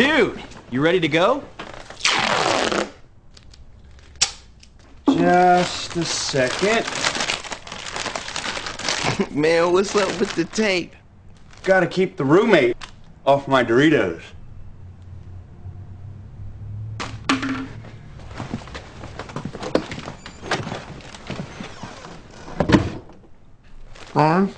Dude, you ready to go? Just a second. Man, what's up with the tape? Gotta keep the roommate off my Doritos. Ron?